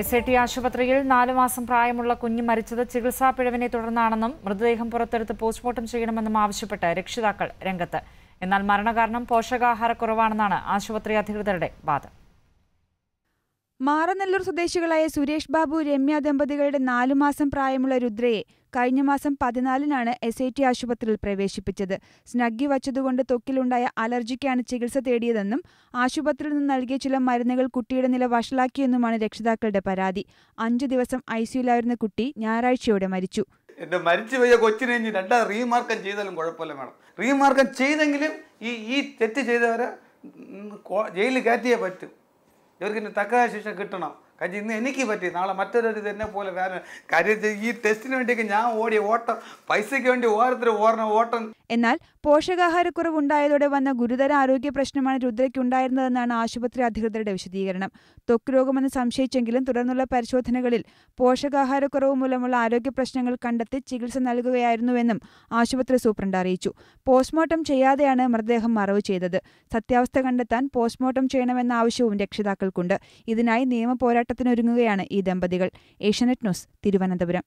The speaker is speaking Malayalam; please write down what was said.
എസ് ഐ ടി ആശുപത്രിയിൽ നാലു മാസം പ്രായമുള്ള കുഞ്ഞ് മരിച്ചത് ചികിത്സാ പിഴവിനെ തുടർന്നാണെന്നും മൃതദേഹം പുറത്തെടുത്ത് പോസ്റ്റ്മോർട്ടം ചെയ്യണമെന്നും ആവശ്യപ്പെട്ട് രക്ഷിതാക്കൾ രംഗത്ത്. എന്നാൽ മരണകാരണം പോഷകാഹാരക്കുറവാണെന്നാണ് ആശുപത്രി അധികൃതരുടെ വാദം. മാറനല്ലൂർ സ്വദേശികളായ സുരേഷ് ബാബു രമ്യ ദമ്പതികളുടെ നാലു മാസം പ്രായമുള്ള രുദ്രയെ കഴിഞ്ഞ മാസം പതിനാലിനാണ് എസ് ഐ ടി ആശുപത്രിയിൽ പ്രവേശിപ്പിച്ചത്. സ്നഗ്ഗി വച്ചതുകൊണ്ട് തൊക്കിലുണ്ടായ അലർജിക്കാണ് ചികിത്സ തേടിയതെന്നും ആശുപത്രിയിൽ നിന്ന് നൽകിയ ചില മരുന്നുകൾ കുട്ടിയുടെ നില വഷളാക്കിയെന്നുമാണ് രക്ഷിതാക്കളുടെ പരാതി. അഞ്ചു ദിവസം ഐ സിയുലായിരുന്ന കുട്ടി ഞായറാഴ്ചയോടെ മരിച്ചു. എന്റെ മരിച്ചുപോയ കൊച്ചിനെ ഇനി രണ്ടാം റീമാർക്കം ചെയ്താലും കുഴപ്പമില്ല മേഡം. റീമാർക്കം ചെയ്തെങ്കിലും ഈ ഈ തെറ്റ് ചെയ്തവരെ ജയിലിൽ കയറ്റിയേ പറ്റും. இவருக்கு இந்த தக்க சிஷம் கிட்டணும். കാര്യം ഇന്ന് എനിക്ക് പറ്റി. നാളെ മറ്റൊരു തന്നെ പോലെ വേറെ കാര്യം ഈ ടെസ്റ്റിന് വേണ്ടിയൊക്കെ ഞാൻ ഓടിയ ഓട്ടം പൈസയ്ക്ക് വേണ്ടി ഓരോരുത്തർ ഓർണ ഓട്ടം. എന്നാൽ പോഷകാഹാരക്കുറവ് ഉണ്ടായതോടെ വന്ന ഗുരുതര ആരോഗ്യ പ്രശ്നമാണ് രുദ്രയ്ക്കുണ്ടായിരുന്നതെന്നാണ് ആശുപത്രി അധികൃതരുടെ വിശദീകരണം. ത്വക്ക് രോഗമെന്ന് സംശയിച്ചെങ്കിലും തുടർന്നുള്ള പരിശോധനകളിൽ പോഷകാഹാരക്കുറവ് മൂലമുള്ള ആരോഗ്യ പ്രശ്നങ്ങൾ കണ്ടെത്തി ചികിത്സ നൽകുകയായിരുന്നുവെന്നും ആശുപത്രി സൂപ്രണ്ട് അറിയിച്ചു. പോസ്റ്റ്മോർട്ടം ചെയ്യാതെയാണ് മൃതദേഹം മറവ് ചെയ്തത്. സത്യാവസ്ഥ കണ്ടെത്താൻ പോസ്റ്റ്മോർട്ടം ചെയ്യണമെന്ന ആവശ്യവും രക്ഷിതാക്കൾക്കുണ്ട്. ഇതിനായി നിയമ പോരാട്ടത്തിനൊരുങ്ങുകയാണ് ഈ ദമ്പതികൾ. ഏഷ്യനെറ്റ് ന്യൂസ് തിരുവനന്തപുരം.